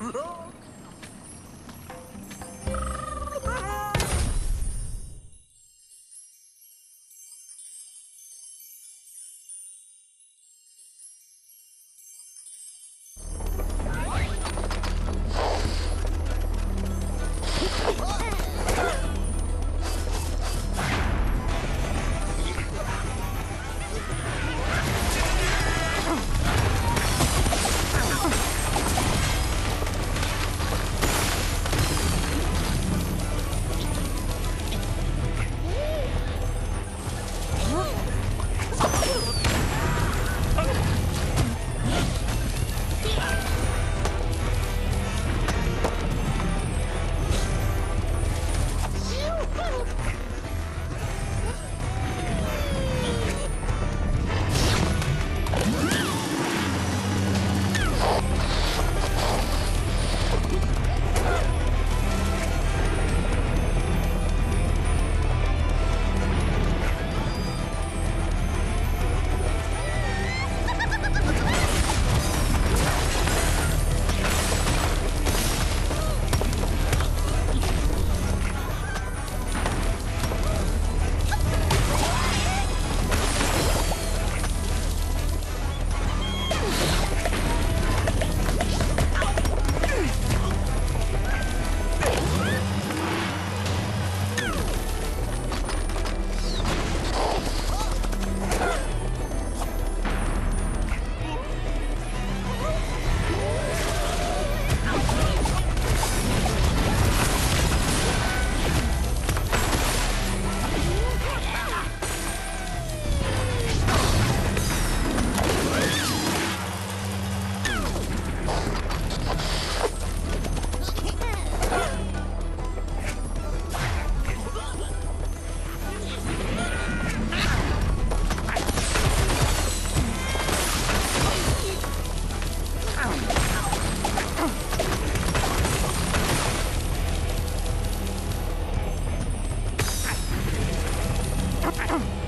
Look Come